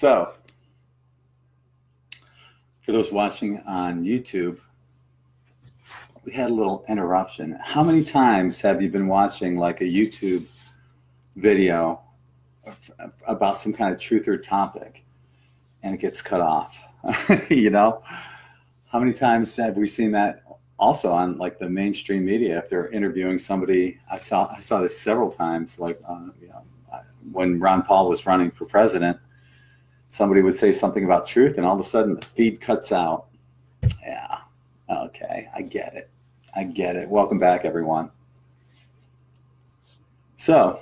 So, for those watching on YouTube, we had a little interruption. How many times have you been watching like a YouTube video about some kind of truth or topic and it gets cut off? you know, how many times have we seen that also on like the mainstream media if they're interviewing somebody? I saw I saw this several times, like uh, you know, when Ron Paul was running for president. Somebody would say something about truth, and all of a sudden the feed cuts out. Yeah, okay, I get it. I get it. Welcome back, everyone. So,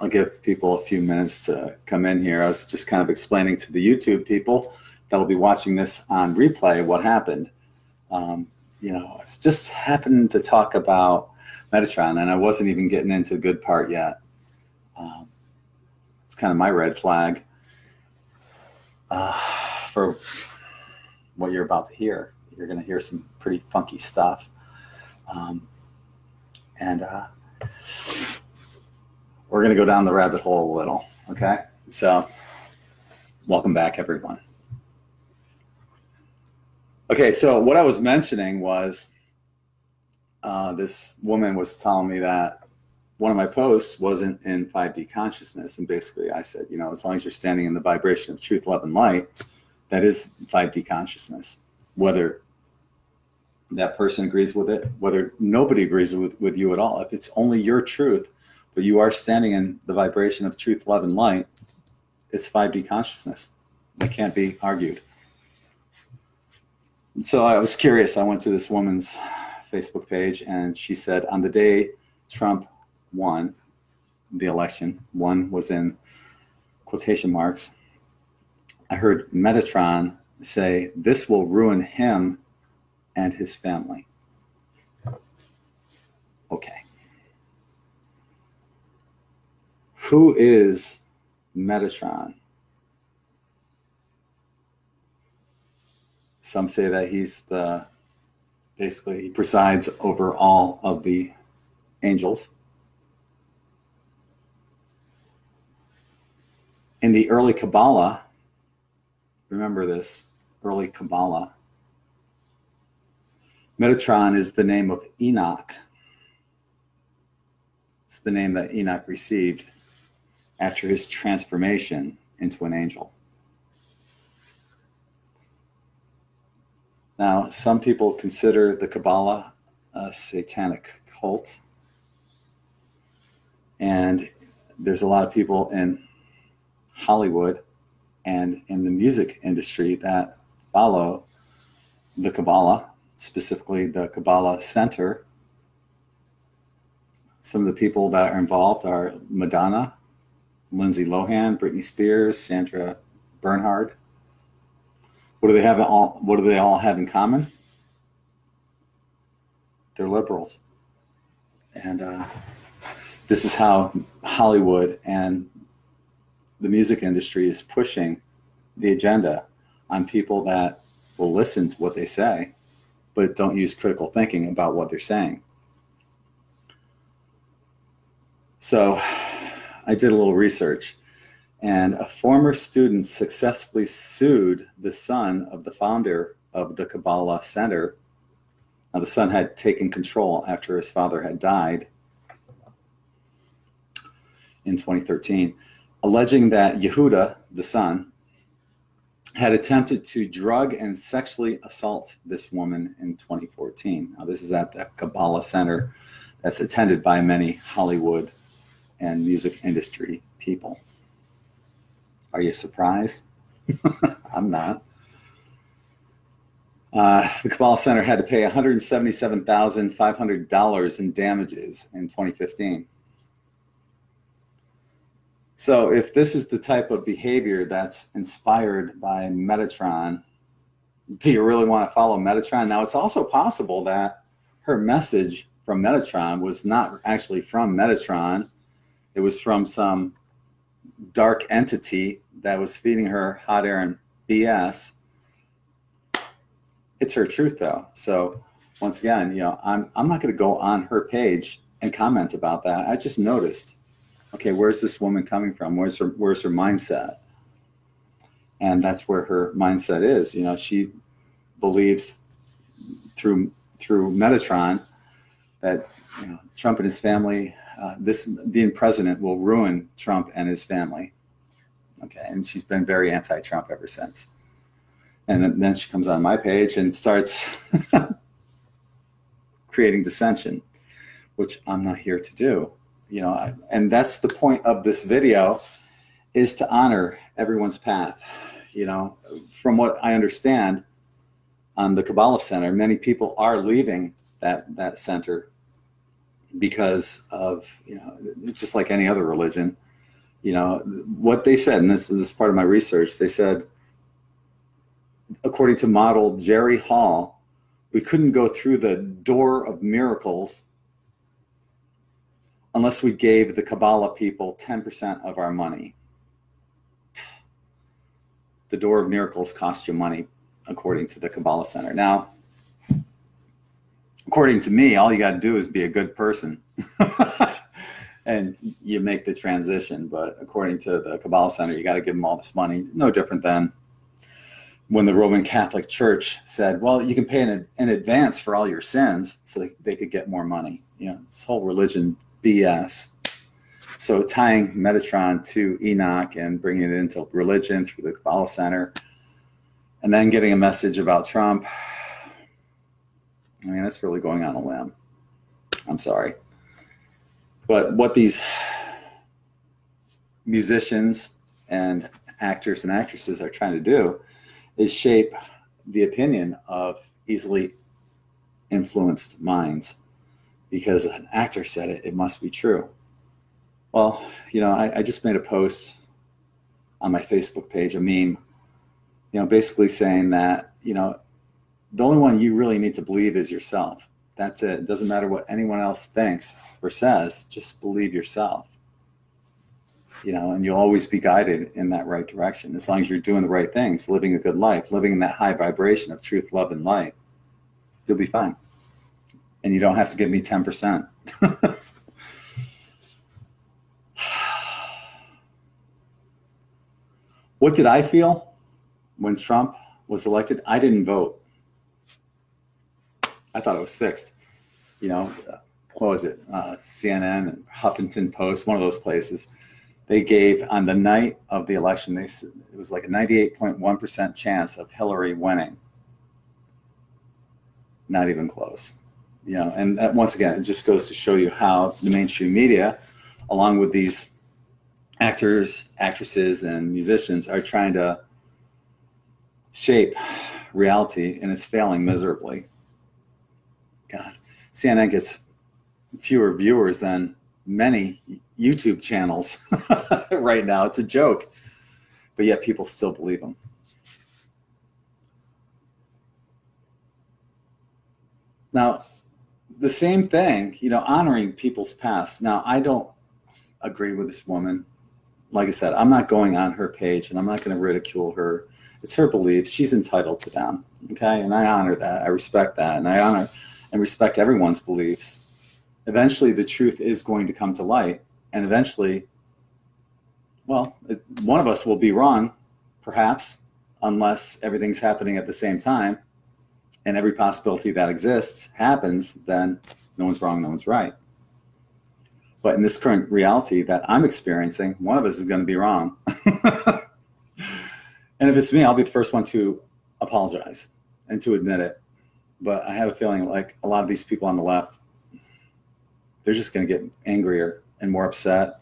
I'll give people a few minutes to come in here. I was just kind of explaining to the YouTube people that'll be watching this on replay what happened. Um, you know, it's just happened to talk about Metatron, and I wasn't even getting into the good part yet. Um, kind of my red flag uh, for what you're about to hear. You're going to hear some pretty funky stuff. Um, and uh, we're going to go down the rabbit hole a little. Okay. So, welcome back, everyone. Okay. So, what I was mentioning was uh, this woman was telling me that one of my posts wasn't in 5D consciousness. And basically, I said, you know, as long as you're standing in the vibration of truth, love, and light, that is 5D consciousness. Whether that person agrees with it, whether nobody agrees with, with you at all, if it's only your truth, but you are standing in the vibration of truth, love, and light, it's 5D consciousness. It can't be argued. And so I was curious. I went to this woman's Facebook page and she said, on the day Trump won the election, one was in quotation marks, I heard Metatron say, This will ruin him and his family. Okay. Who is Metatron? Some say that he's the basically he presides over all of the angels. In the early Kabbalah, remember this early Kabbalah, Metatron is the name of Enoch. It's the name that Enoch received after his transformation into an angel. Now, some people consider the Kabbalah a satanic cult. And there's a lot of people in Hollywood and in the music industry that follow the Kabbalah, specifically the Kabbalah Center. Some of the people that are involved are Madonna, Lindsay Lohan, Britney Spears, Sandra Bernhard. What do they have all? What do they all have in common? They're liberals, and uh, this is how Hollywood and the music industry is pushing the agenda on people that will listen to what they say, but don't use critical thinking about what they're saying. So I did a little research, and a former student successfully sued the son of the founder of the Kabbalah Center. Now, the son had taken control after his father had died in 2013 alleging that Yehuda, the son, had attempted to drug and sexually assault this woman in 2014. Now, this is at the Kabbalah Center that's attended by many Hollywood and music industry people. Are you surprised? I'm not. Uh, the Kabbalah Center had to pay $177,500 in damages in 2015. So if this is the type of behavior that's inspired by Metatron, do you really want to follow Metatron? Now it's also possible that her message from Metatron was not actually from Metatron. It was from some dark entity that was feeding her hot air and BS. It's her truth though. So once again, you know, I'm I'm not going to go on her page and comment about that. I just noticed okay, where's this woman coming from? Where's her where's her mindset? And that's where her mindset is. You know, she believes through through Metatron that you know, Trump and his family, uh, this being president will ruin Trump and his family. Okay, and she's been very anti-Trump ever since. And then she comes on my page and starts creating dissension, which I'm not here to do. You know, and that's the point of this video is to honor everyone's path. You know, from what I understand on the Kabbalah Center, many people are leaving that that center because of you know just like any other religion you know what they said and this, this is part of my research they said according to model jerry hall we couldn't go through the door of miracles unless we gave the kabbalah people 10% of our money the door of miracles cost you money according to the kabbalah center now according to me, all you got to do is be a good person. and you make the transition. But according to the Kabbalah Center, you got to give them all this money. No different than when the Roman Catholic Church said, well, you can pay in, in advance for all your sins so they, they could get more money. You know, this whole religion BS. So tying Metatron to Enoch and bringing it into religion through the Kabbalah Center, and then getting a message about Trump I mean, that's really going on a limb. I'm sorry. But what these musicians and actors and actresses are trying to do is shape the opinion of easily influenced minds because an actor said it, it must be true. Well, you know, I, I just made a post on my Facebook page, a meme, you know, basically saying that, you know, the only one you really need to believe is yourself. That's it. It doesn't matter what anyone else thinks or says, just believe yourself. You know, and you'll always be guided in that right direction as long as you're doing the right things, living a good life, living in that high vibration of truth, love, and light. You'll be fine. And you don't have to give me 10%. what did I feel when Trump was elected? I didn't vote. I thought it was fixed. You know, what was it? Uh, CNN and Huffington Post, one of those places. They gave on the night of the election. They it was like a 98.1 percent chance of Hillary winning. Not even close. You know, and that, once again, it just goes to show you how the mainstream media, along with these actors, actresses, and musicians, are trying to shape reality, and it's failing miserably. God, CNN gets fewer viewers than many YouTube channels right now. It's a joke, but yet people still believe them. Now, the same thing, you know, honoring people's past. Now, I don't agree with this woman. Like I said, I'm not going on her page and I'm not going to ridicule her. It's her beliefs. She's entitled to them. Okay. And I honor that. I respect that. And I honor and respect everyone's beliefs, eventually the truth is going to come to light. And eventually, well, it, one of us will be wrong, perhaps, unless everything's happening at the same time and every possibility that exists happens, then no one's wrong, no one's right. But in this current reality that I'm experiencing, one of us is going to be wrong. and if it's me, I'll be the first one to apologize and to admit it but I have a feeling like a lot of these people on the left, they're just going to get angrier and more upset.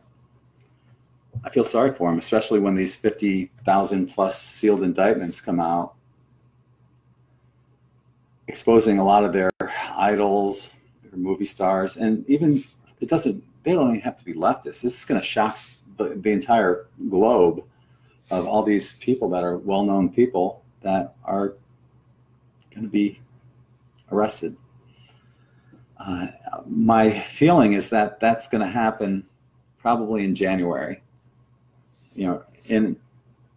I feel sorry for them, especially when these 50,000 plus sealed indictments come out, exposing a lot of their idols, their movie stars, and even it doesn't, they don't even have to be leftists. This is going to shock the, the entire globe of all these people that are well known people that are going to be arrested. Uh, my feeling is that that's going to happen probably in January. You know, in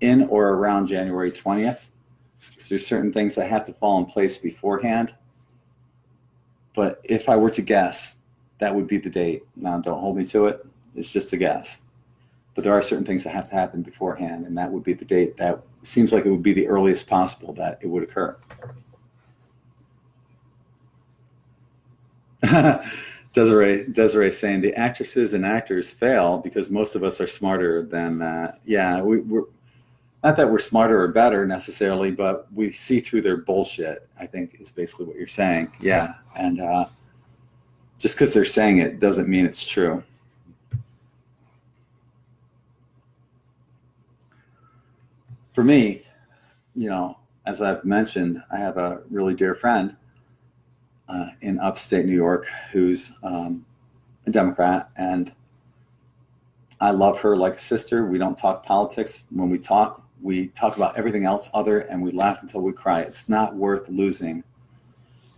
in or around January 20th. Because there's certain things that have to fall in place beforehand. But if I were to guess, that would be the date. Now, don't hold me to it. It's just a guess. but there are certain things that have to happen beforehand, and that would be the date that seems like it would be the earliest possible that it would occur. Desiree, Desiree saying the actresses and actors fail because most of us are smarter than that. Yeah, we, we're not that we're smarter or better necessarily, but we see through their bullshit. I think is basically what you're saying. Yeah, and uh, just because they're saying it doesn't mean it's true. For me, you know, as I've mentioned, I have a really dear friend uh, in upstate New York who's um, a Democrat, and I love her like a sister. We don't talk politics. When we talk, we talk about everything else other, and we laugh until we cry. It's not worth losing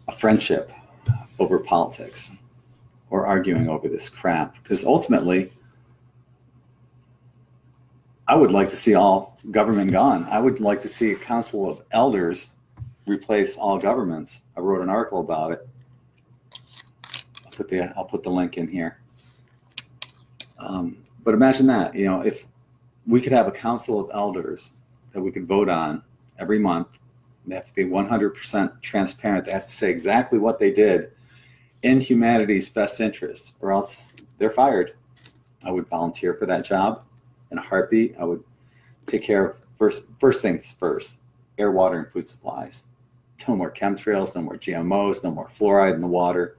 a friendship over politics or arguing over this crap because ultimately, I would like to see all government gone. I would like to see a council of elders replace all governments. I wrote an article about it. I'll put the I'll put the link in here. Um, but imagine that, you know, if we could have a council of elders that we could vote on every month. They have to be 100% transparent. They have to say exactly what they did in humanity's best interest, or else they're fired. I would volunteer for that job in a heartbeat. I would take care of first first things first: air, water, and food supplies no more chemtrails, no more GMOs, no more fluoride in the water,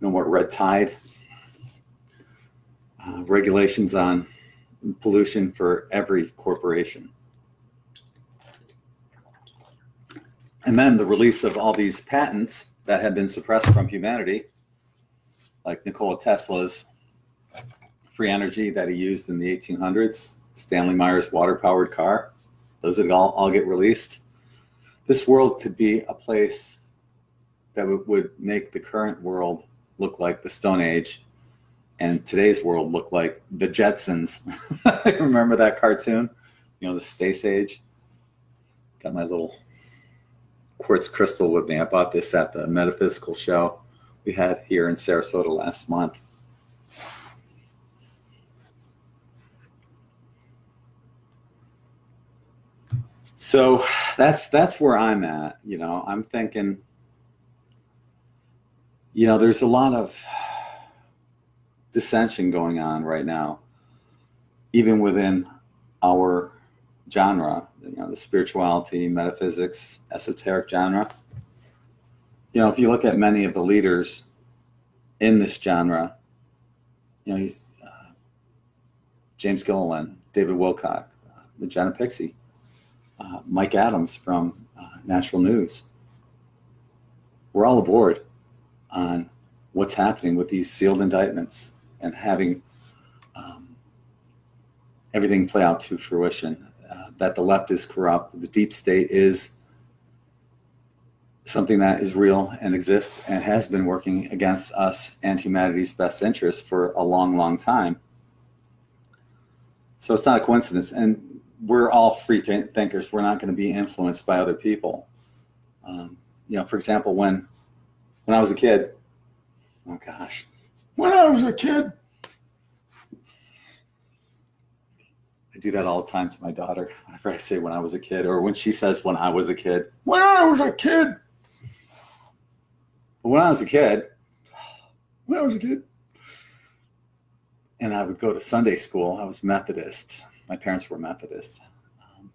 no more red tide. Uh, regulations on pollution for every corporation. And then the release of all these patents that had been suppressed from humanity, like Nikola Tesla's free energy that he used in the 1800s, Stanley Meyer's water powered car, those would all, all get released this world could be a place that would make the current world look like the Stone Age and today's world look like the Jetsons. Remember that cartoon? You know, the space age? Got my little quartz crystal with me. I bought this at the metaphysical show we had here in Sarasota last month. so that's that's where i'm at you know i'm thinking you know there's a lot of dissension going on right now even within our genre you know the spirituality metaphysics esoteric genre you know if you look at many of the leaders in this genre you know uh, james gilliland david wilcock uh, Jenna pixie uh, Mike Adams from uh, Natural News. We're all aboard on what's happening with these sealed indictments and having um, everything play out to fruition. Uh, that the left is corrupt, the deep state is something that is real and exists and has been working against us and humanity's best interests for a long, long time. So it's not a coincidence. And we're all free th- thinkers. We're not going to be influenced by other people. Um, you know, for example, when when I was a kid, oh gosh, when I was a kid, I do that all the time to my daughter. Whenever I say when I was a kid, or when she says when I was a kid, when I was a kid. But when I was a kid, when I was a kid, and I would go to Sunday school. I was Methodist my parents were Methodists. Um,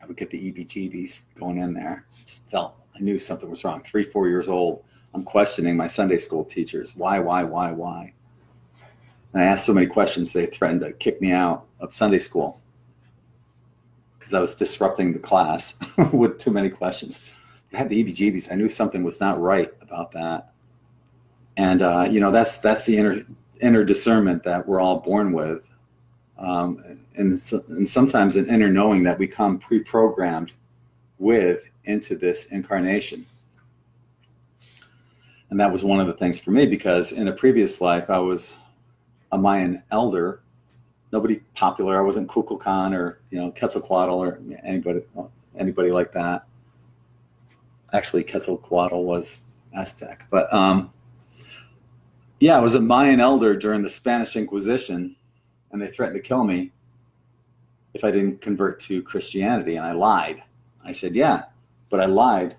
I would get the EBGBs going in there. Just felt I knew something was wrong. Three, four years old, I'm questioning my Sunday school teachers. Why, why, why, why? And I asked so many questions they threatened to kick me out of Sunday school because I was disrupting the class with too many questions. I had the EBGBs. I knew something was not right about that. And uh, you know that's that's the inner inner discernment that we're all born with um, and, and sometimes an inner knowing that we come pre-programmed with into this incarnation and that was one of the things for me because in a previous life i was a mayan elder nobody popular i wasn't kukulkan or you know quetzalcoatl or anybody anybody like that actually quetzalcoatl was aztec but um, yeah i was a mayan elder during the spanish inquisition and they threatened to kill me if I didn't convert to Christianity. And I lied. I said, yeah, but I lied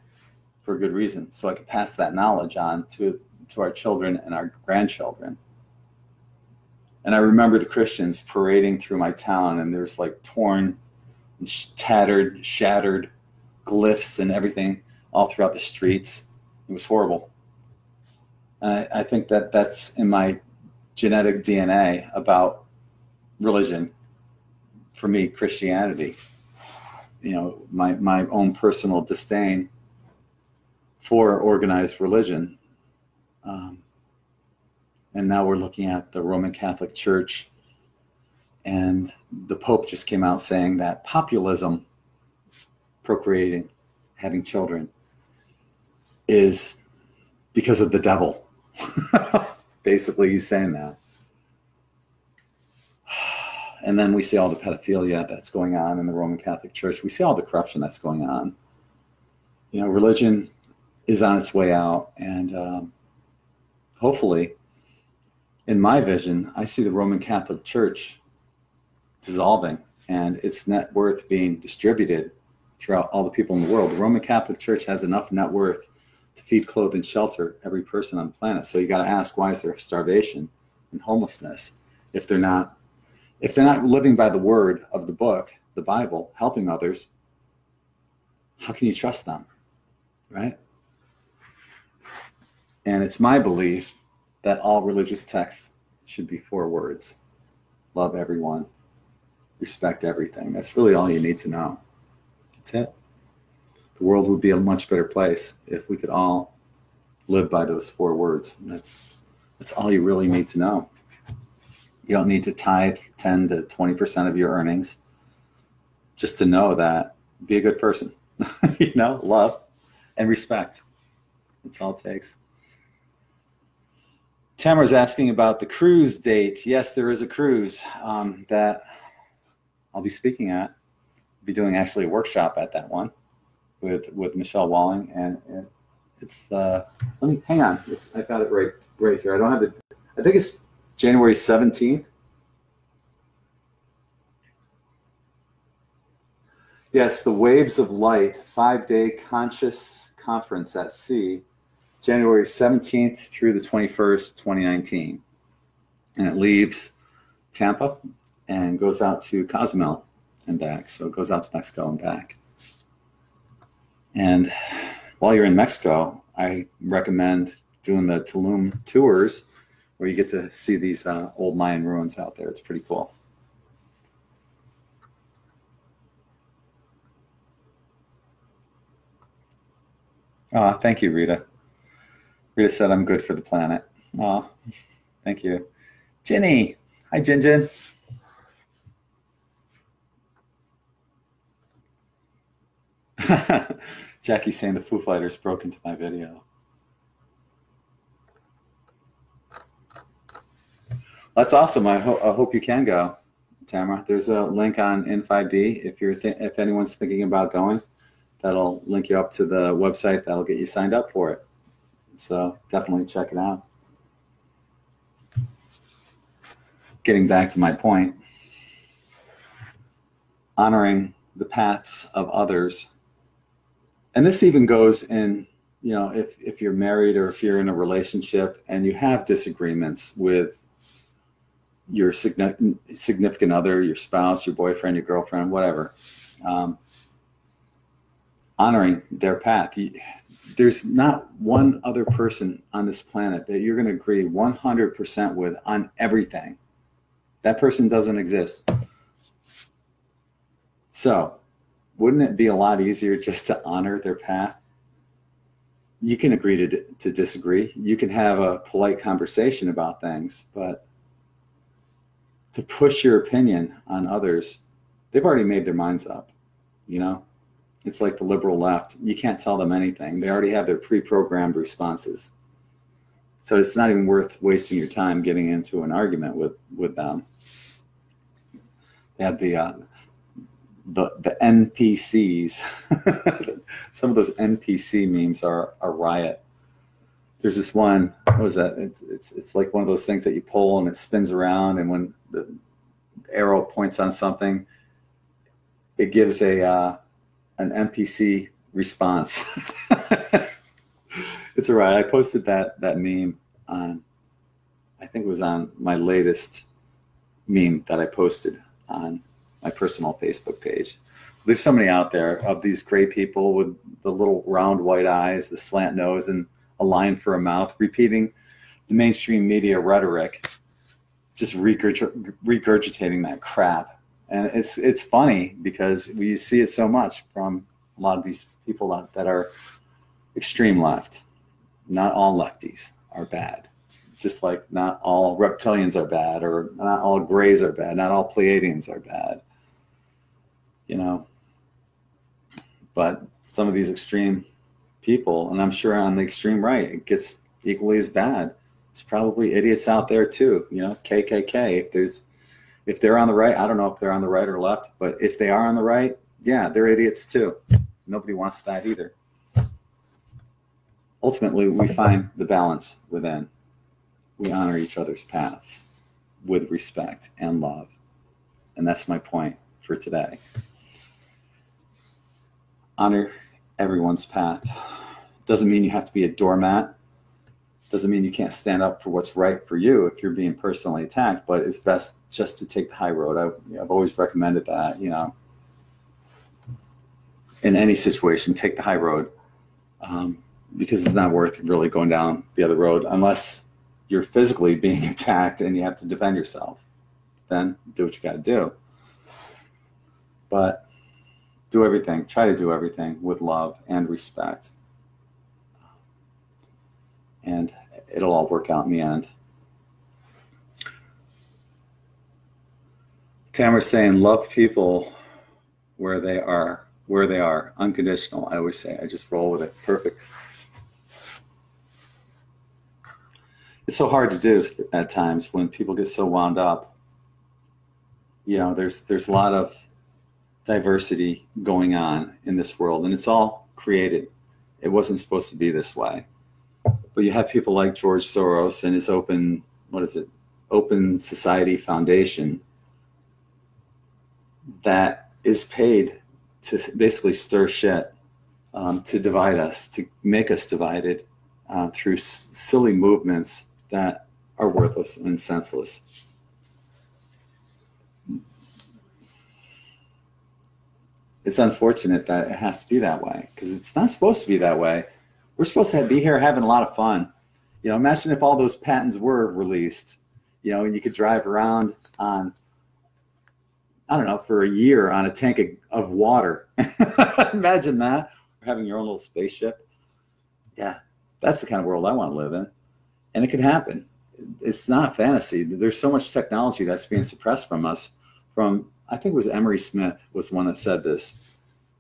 for good reason. So I could pass that knowledge on to, to our children and our grandchildren. And I remember the Christians parading through my town, and there's like torn, tattered, shattered glyphs and everything all throughout the streets. It was horrible. And I, I think that that's in my genetic DNA about religion. For me, Christianity. You know, my, my own personal disdain for organized religion. Um, and now we're looking at the Roman Catholic Church. And the Pope just came out saying that populism, procreating, having children, is because of the devil. Basically, he's saying that. And then we see all the pedophilia that's going on in the Roman Catholic Church. We see all the corruption that's going on. You know, religion is on its way out. And um, hopefully, in my vision, I see the Roman Catholic Church dissolving and its net worth being distributed throughout all the people in the world. The Roman Catholic Church has enough net worth to feed, clothe, and shelter every person on the planet. So you got to ask, why is there starvation and homelessness if they're not if they're not living by the word of the book, the Bible, helping others? How can you trust them, right? And it's my belief that all religious texts should be four words: love everyone, respect everything. That's really all you need to know. That's it the world would be a much better place if we could all live by those four words. That's that's all you really need to know. You don't need to tithe 10 to 20% of your earnings just to know that be a good person. you know, love and respect. That's all it takes. Tamara's asking about the cruise date. Yes, there is a cruise um, that I'll be speaking at. I'll be doing actually a workshop at that one with with Michelle Walling, and it's the let me hang on. It's, I got it right right here. I don't have it. I think it's January seventeenth. Yes, the Waves of Light five day conscious conference at sea, January 17th through the 21st, 2019. And it leaves Tampa and goes out to Cozumel and back. So it goes out to Mexico and back. And while you're in Mexico, I recommend doing the Tulum tours where you get to see these uh, old Mayan ruins out there. It's pretty cool. Oh, thank you, Rita. Rita said I'm good for the planet. Oh, thank you. Ginny. Hi, Jin Jin. Jackie's saying the Foo Fighters broke into my video. That's awesome. I, ho- I hope you can go, Tamara. There's a link on In5D if you're if anyone's thinking about going. That'll link you up to the website. That'll get you signed up for it. So definitely check it out. Getting back to my point, honoring the paths of others and this even goes in you know if if you're married or if you're in a relationship and you have disagreements with your significant other your spouse your boyfriend your girlfriend whatever um, honoring their path there's not one other person on this planet that you're going to agree 100% with on everything that person doesn't exist so wouldn't it be a lot easier just to honor their path? You can agree to, to disagree. You can have a polite conversation about things, but to push your opinion on others, they've already made their minds up. You know, it's like the liberal left. You can't tell them anything. They already have their pre-programmed responses. So it's not even worth wasting your time getting into an argument with with them. They have the uh, the the NPCs. Some of those NPC memes are a riot. There's this one. What was that? It's, it's it's like one of those things that you pull and it spins around, and when the arrow points on something, it gives a uh, an NPC response. it's all right. I posted that that meme on, I think it was on my latest meme that I posted on my personal Facebook page. There's so many out there of these gray people with the little round white eyes, the slant nose, and a line for a mouth, repeating the mainstream media rhetoric, just regurgitating that crap. And it's it's funny because we see it so much from a lot of these people that, that are extreme left. Not all lefties are bad. Just like not all reptilians are bad, or not all grays are bad, not all Pleiadians are bad. You know, but some of these extreme people, and I'm sure on the extreme right, it gets equally as bad. There's probably idiots out there too. You know, KKK. If there's, if they're on the right, I don't know if they're on the right or left, but if they are on the right, yeah, they're idiots too. Nobody wants that either. Ultimately, we find the balance within. We honor each other's paths with respect and love. And that's my point for today honor everyone's path. Doesn't mean you have to be a doormat. Doesn't mean you can't stand up for what's right for you if you're being personally attacked, but it's best just to take the high road. I, I've always recommended that, you know, in any situation, take the high road um, because it's not worth really going down the other road unless you're physically being attacked and you have to defend yourself. Then do what you got to do. But do everything, try to do everything with love and respect. And it'll all work out in the end. Tamara's saying, love people where they are, where they are, unconditional. I always say, I just roll with it. Perfect. It's so hard to do at times when people get so wound up. You know, there's there's a lot of diversity going on in this world, and it's all created. It wasn't supposed to be this way. But you have people like George Soros and his open, what is it, Open Society Foundation that is paid to basically stir shit, um, to divide us, to make us divided uh, through s- silly movements that are worthless and senseless. it's unfortunate that it has to be that way because it's not supposed to be that way. We're supposed to be here having a lot of fun. You know, imagine if all those patents were released, you know, and you could drive around on, I don't know, for a year on a tank of, of water. imagine that. Or having your own little spaceship. Yeah, that's the kind of world I want to live in. And it could happen. It's not fantasy. There's so much technology that's being suppressed from us from I think it was Emery Smith was the one that said this.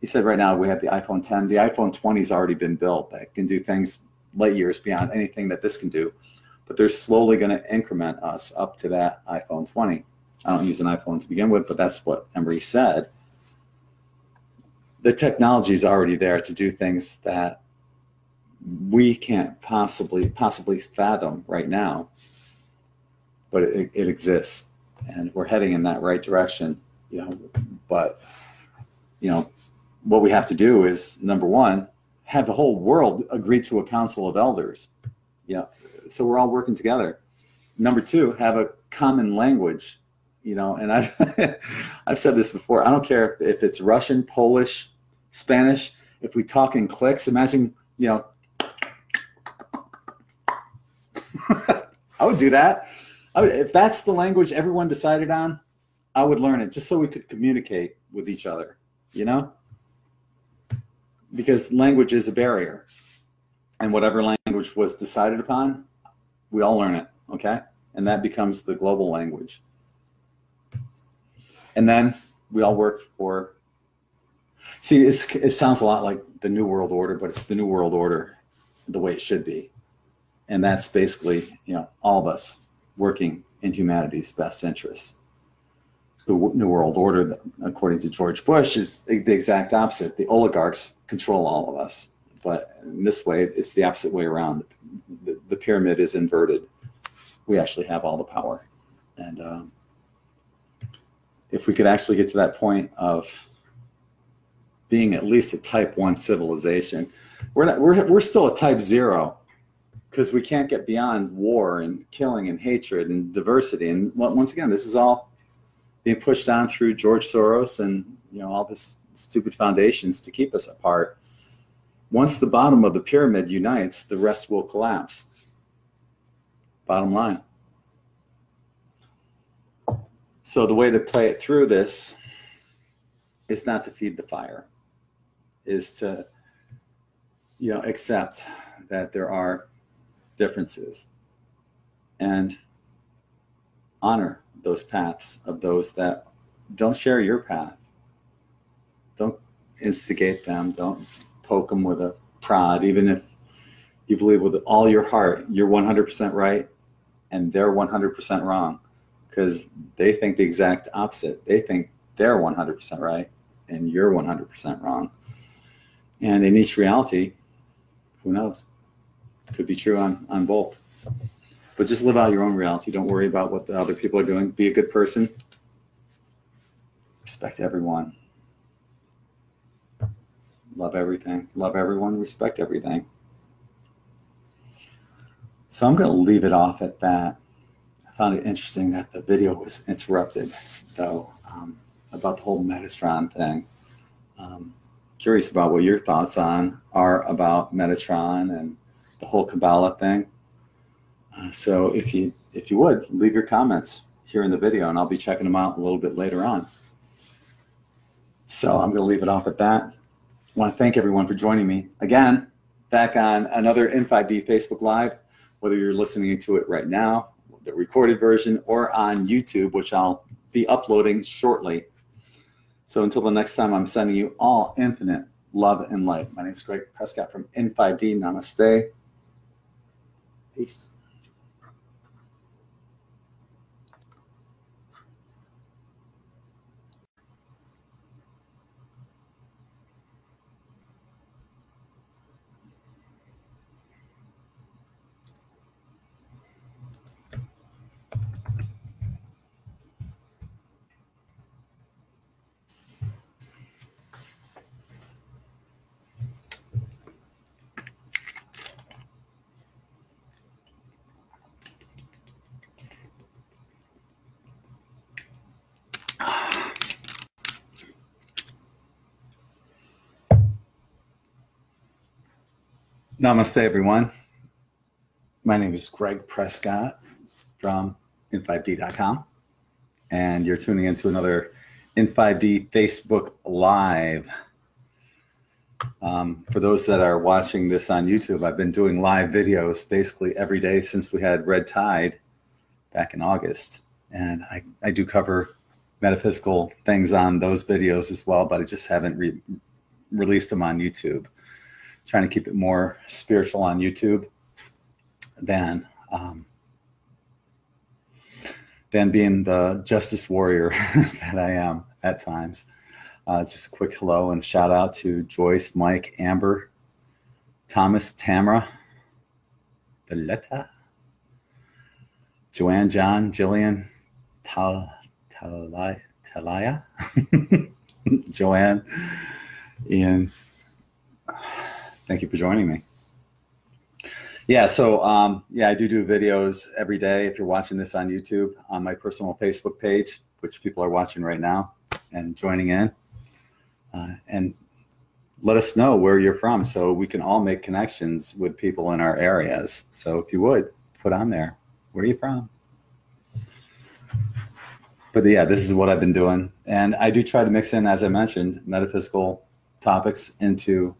He said, right now we have the iPhone 10. The iPhone 20 has already been built that can do things light years beyond anything that this can do. But they're slowly going to increment us up to that iPhone 20. I don't use an iPhone to begin with, but that's what Emery said. The technology is already there to do things that we can't possibly possibly fathom right now, but it, it exists, and we're heading in that right direction you know, but you know, what we have to do is number one, have the whole world agree to a council of elders. You know, so we're all working together. Number two, have a common language. You know, and I've I've said this before. I don't care if it's Russian, Polish, Spanish. If we talk in clicks, imagine you know. I would do that. Would, if that's the language everyone decided on, I would learn it just so we could communicate with each other, you know? Because language is a barrier. And whatever language was decided upon, we all learn it, okay? And that becomes the global language. And then we all work for. See, it sounds a lot like the New World Order, but it's the New World Order the way it should be. And that's basically, you know, all of us working in humanity's best interests the New World Order, according to George Bush, is the exact opposite. The oligarchs control all of us. But in this way, it's the opposite way around. The, the pyramid is inverted. We actually have all the power. And um, if we could actually get to that point of being at least a type one civilization, we're not, we're, we're still a type zero because we can't get beyond war and killing and hatred and diversity. And once again, this is all being pushed on through George Soros and you know all this stupid foundations to keep us apart. Once the bottom of the pyramid unites, the rest will collapse. Bottom line. So the way to play it through this is not to feed the fire, is to you know accept that there are differences and honor those paths of those that don't share your path. Don't instigate them. Don't poke them with a prod, even if you believe with all your heart you're 100% right and they're 100% wrong because they think the exact opposite. They think they're 100% right and you're 100% wrong. And in each reality, who knows? Could be true on, on both. But just live out your own reality. Don't worry about what the other people are doing. Be a good person. Respect everyone. Love everything. Love everyone. Respect everything. So I'm going to leave it off at that. I found it interesting that the video was interrupted, though, um, about the whole Metatron thing. Um, curious about what your thoughts on are about Metatron and the whole Kabbalah thing. So if you if you would leave your comments here in the video, and I'll be checking them out a little bit later on. So I'm going to leave it off at that. I want to thank everyone for joining me again. Back on another In5D Facebook Live, whether you're listening to it right now, the recorded version, or on YouTube, which I'll be uploading shortly. So until the next time, I'm sending you all infinite love and light. My name is Gregg Prescott from In5D. Namaste. Peace. Namaste, everyone. My name is Gregg Prescott from in5d.com, and you're tuning into another In5D Facebook Live. Um, for those that are watching this on YouTube, I've been doing live videos basically every day since we had Red Tide back in August. And I, I do cover metaphysical things on those videos as well, but I just haven't re- released them on YouTube trying to keep it more spiritual on YouTube than um, than being the justice warrior that I am at times. Uh, just a quick hello and shout out to Joyce, Mike, Amber, Thomas, Tamara, Beletta, Joanne, John, Jillian, Tal, Talaya, Joanne, Ian, Thank you for joining me. Yeah, so um, yeah, I do do videos every day. If you're watching this on YouTube, on my personal Facebook page, which people are watching right now and joining in, uh, and let us know where you're from so we can all make connections with people in our areas. So if you would put on there, where are you from? But yeah, this is what I've been doing, and I do try to mix in, as I mentioned, metaphysical topics into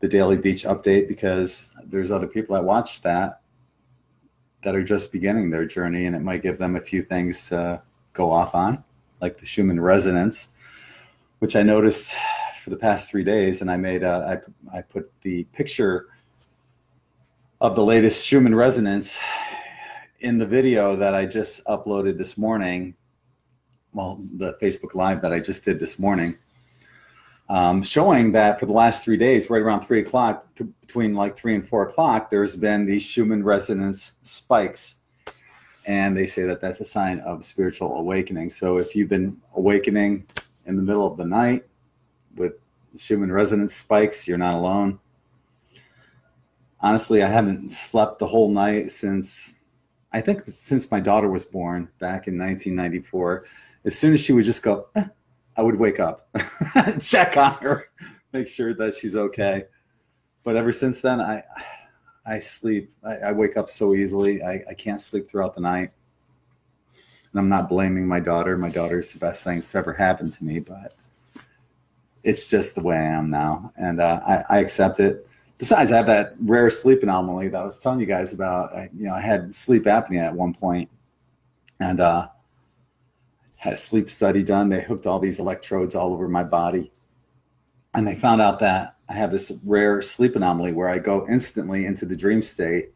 the Daily Beach update because there's other people that watch that that are just beginning their journey, and it might give them a few things to go off on, like the Schumann resonance, which I noticed for the past three days, and I made a, I, I put the picture of the latest Schumann resonance in the video that I just uploaded this morning. Well, the Facebook Live that I just did this morning um, showing that for the last three days, right around three o'clock, between like three and four o'clock, there's been these Schumann resonance spikes and they say that that's a sign of spiritual awakening. So if you've been awakening in the middle of the night with Schumann resonance spikes, you're not alone. Honestly, I haven't slept the whole night since I think since my daughter was born back in 1994. As soon as she would just go, eh, I would wake up, check on her, make sure that she's okay. But ever since then, I I sleep. I, I wake up so easily. I, I can't sleep throughout the night. And I'm not blaming my daughter. My daughter's the best thing that's ever happened to me, but it's just the way I am now, and uh, I, I accept it. Besides, I have that rare sleep anomaly that I was telling you guys about. I, you know, I had sleep apnea at one point, and uh, had a sleep study done. They hooked all these electrodes all over my body, and they found out that I have this rare sleep anomaly where I go instantly into the dream state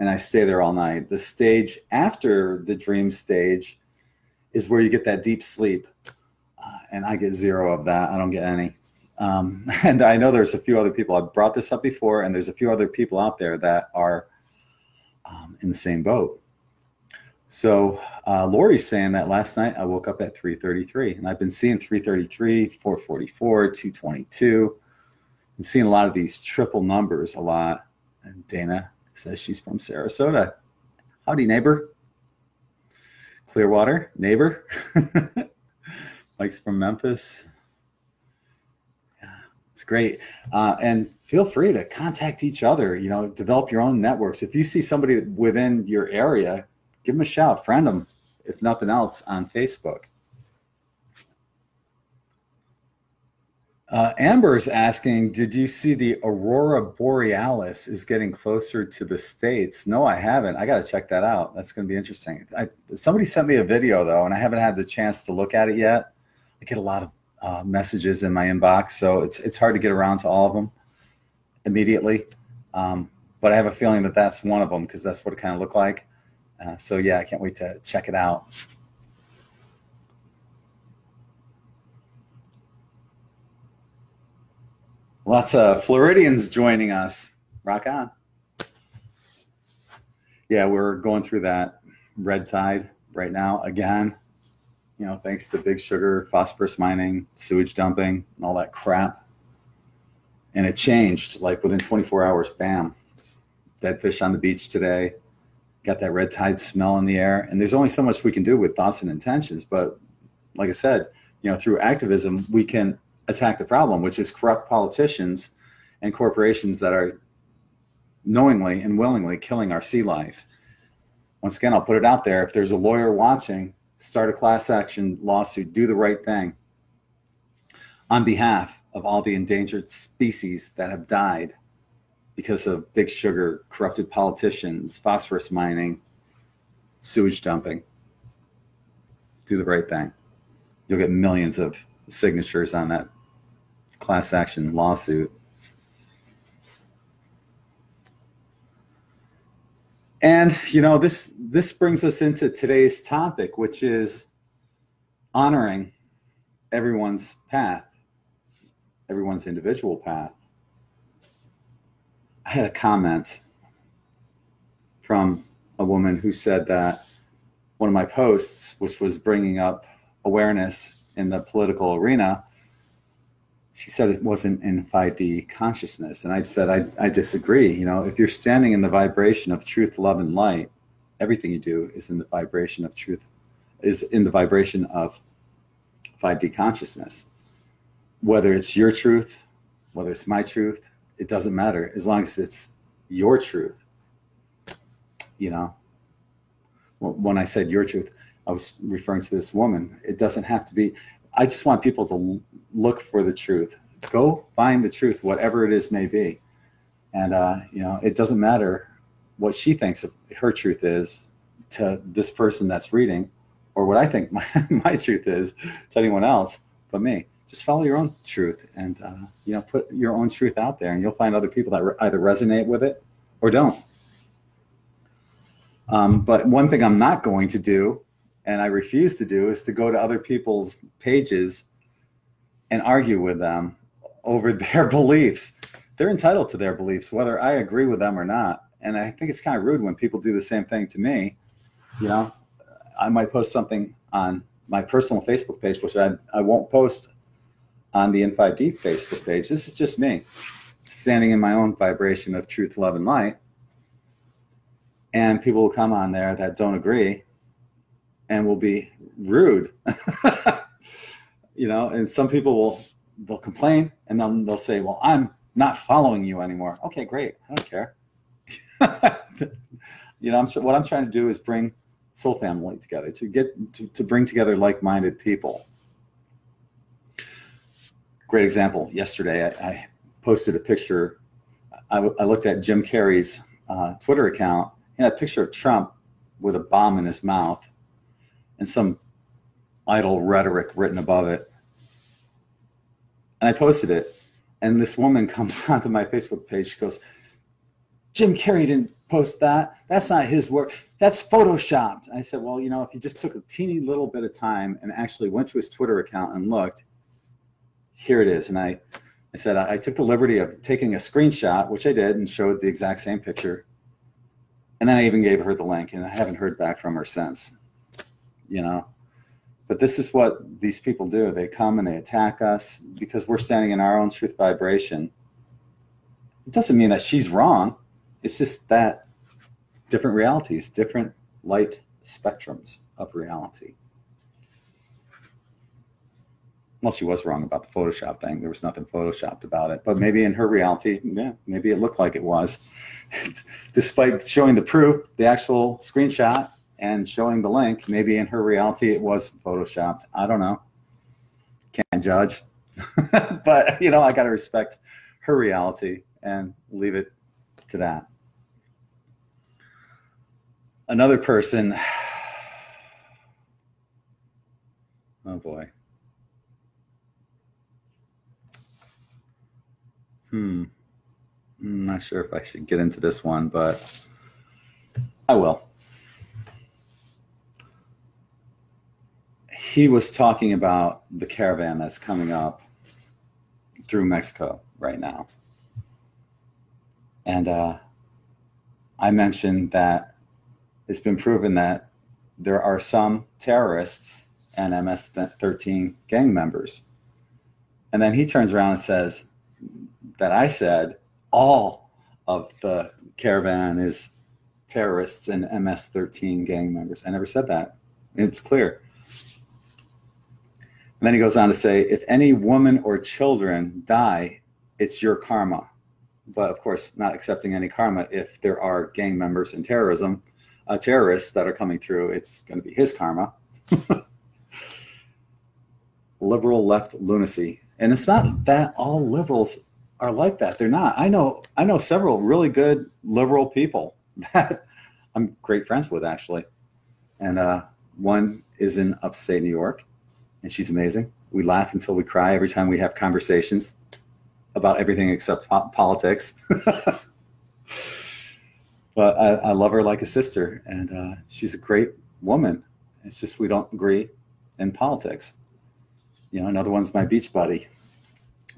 and I stay there all night. The stage after the dream stage is where you get that deep sleep. Uh, and I get zero of that. I don't get any. Um, and I know there's a few other people. I've brought this up before, and there's a few other people out there that are um, in the same boat. So uh, Lori's saying that last night I woke up at 3:33, and I've been seeing 3:33, 444, 222 and seeing a lot of these triple numbers a lot. And Dana says she's from Sarasota. Howdy, neighbor. Clearwater, neighbor. Mike's from Memphis. Yeah, it's great. Uh, and feel free to contact each other, you know, develop your own networks. If you see somebody within your area, give them a shout, friend them, if nothing else, on Facebook. Uh, Amber's asking, did you see the aurora borealis is getting closer to the states? No, I haven't. I got to check that out. That's going to be interesting. I, somebody sent me a video though, and I haven't had the chance to look at it yet. I get a lot of uh, messages in my inbox, so it's it's hard to get around to all of them immediately. Um, but I have a feeling that that's one of them because that's what it kind of looked like. Uh, so yeah, I can't wait to check it out. Lots of Floridians joining us. Rock on. Yeah, we're going through that red tide right now again. You know, thanks to big sugar, phosphorus mining, sewage dumping, and all that crap. And it changed like within 24 hours. Bam, dead fish on the beach today. Got that red tide smell in the air. And there's only so much we can do with thoughts and intentions. But like I said, you know, through activism, we can attack the problem, which is corrupt politicians and corporations that are knowingly and willingly killing our sea life. Once again, I'll put it out there. If there's a lawyer watching, start a class action lawsuit, do the right thing on behalf of all the endangered species that have died because of big sugar, corrupted politicians, phosphorus mining, sewage dumping. Do the right thing. You'll get millions of signatures on that class action lawsuit. And you know this this brings us into today's topic, which is honoring everyone's path, everyone's individual path. I had a comment from a woman who said that one of my posts, which was bringing up awareness in the political arena, she said it wasn't in 5D consciousness. And I said, I, I disagree. You know, if you're standing in the vibration of truth, love, and light, everything you do is in the vibration of truth, is in the vibration of 5D consciousness. Whether it's your truth, whether it's my truth, it doesn't matter as long as it's your truth. You know, when I said your truth, I was referring to this woman. It doesn't have to be. I just want people to look for the truth. Go find the truth, whatever it is may be. And uh, you know, it doesn't matter what she thinks her truth is to this person that's reading, or what I think my, my truth is to anyone else but me. Just follow your own truth, and uh, you know, put your own truth out there, and you'll find other people that re- either resonate with it or don't. Um, but one thing I'm not going to do and I refuse to do is to go to other people's pages and argue with them over their beliefs. They're entitled to their beliefs, whether I agree with them or not. And I think it's kind of rude when people do the same thing to me. You know, I might post something on my personal Facebook page, which I, I won't post on the In5D Facebook page. This is just me standing in my own vibration of truth, love, and light. And people will come on there that don't agree and will be rude. you know, and some people will they'll complain and then they'll say, Well, I'm not following you anymore. Okay, great. I don't care. you know, I'm what I'm trying to do is bring soul family together to get to, to bring together like-minded people. Great example. Yesterday, I, I posted a picture. I, looked at Jim Carrey's uh, Twitter account and a picture of Trump with a bomb in his mouth and some idle rhetoric written above it. And I posted it. And this woman comes onto my Facebook page. She goes, Jim Carrey didn't post that. That's not his work. That's photoshopped. I said, well, you know, if you just took a teeny little bit of time and actually went to his Twitter account and looked, here it is. And I, I said, I, I took the liberty of taking a screenshot, which I did, and showed the exact same picture. And then I even gave her the link, and I haven't heard back from her since. You know, but this is what these people do. They come and they attack us because we're standing in our own truth vibration. It doesn't mean that she's wrong. It's just that different realities, different light spectrums of reality. Well, she was wrong about the Photoshop thing. There was nothing Photoshopped about it. But maybe in her reality, yeah, maybe it looked like it was. Despite showing the proof, the actual screenshot and showing the link, maybe in her reality it was Photoshopped. I don't know. Can't judge. but, you know, I got to respect her reality and leave it to that another person. Oh boy. Hmm. I'm not sure if I should get into this one, but I will. He was talking about the caravan that's coming up through Mexico right now. And uh, I mentioned that it's been proven that there are some terrorists and MS 13 gang members. And then he turns around and says that I said all of the caravan is terrorists and MS 13 gang members. I never said that. It's clear. And then he goes on to say if any woman or children die, it's your karma. But of course, not accepting any karma if there are gang members and terrorism uh, terrorists that are coming through, it's going to be his karma. Liberal left lunacy. And it's not that all liberals are like that. They're not. I know I know several really good liberal people that I'm great friends with actually. And uh, one is in upstate New York, and she's amazing. We laugh until we cry every time we have conversations about everything except po- politics. but I, I, love her like a sister, and uh, she's a great woman. It's just we don't agree in politics. You know, another one's my beach buddy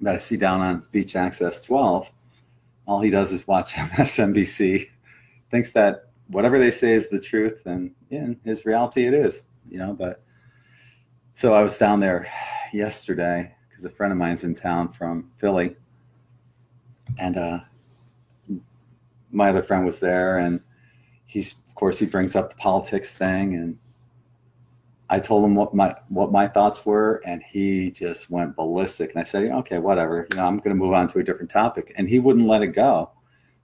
that I see down on Beach Access 12. All he does is watch MSNBC, thinks that whatever they say is the truth, and in his reality, it is. You know, but so I was down there yesterday because a friend of mine's in town from Philly, and uh, my other friend was there, and he's of course he brings up the politics thing, and I told him what my what my thoughts were, and he just went ballistic. And I said, okay, whatever, you know, I'm going to move on to a different topic, and he wouldn't let it go.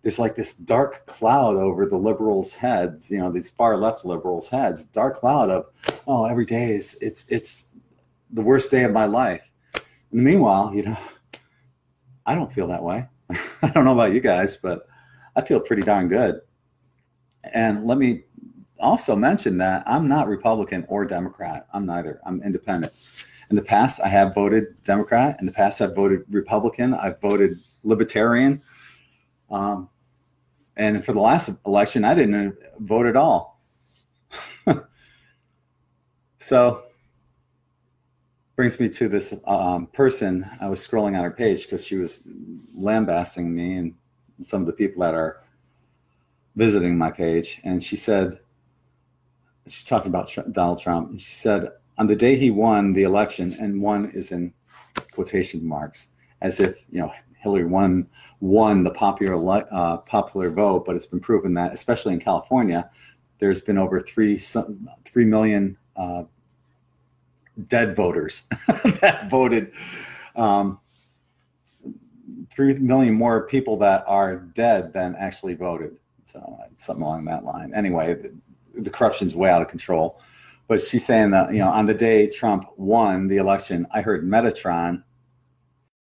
There's like this dark cloud over the liberals' heads, you know, these far left liberals' heads, dark cloud of, oh, every day is it's it's the worst day of my life. And meanwhile, you know, I don't feel that way. I don't know about you guys, but I feel pretty darn good. And let me also mention that I'm not Republican or Democrat. I'm neither. I'm independent. In the past, I have voted Democrat. In the past, I've voted Republican. I've voted Libertarian. Um, and for the last election, I didn't vote at all. so brings me to this um, person. I was scrolling on her page because she was lambasting me and some of the people that are visiting my page, and she said she's talking about Donald Trump. And she said, on the day he won the election, and won is in quotation marks, as if you know Hillary won won the popular uh, popular vote, but it's been proven that, especially in California, there's been over three three million uh, dead voters that voted. Um, three million more people that are dead than actually voted. So something along that line. Anyway, the corruption's way out of control. But she's saying that you know on the day Trump won the election, I heard Metatron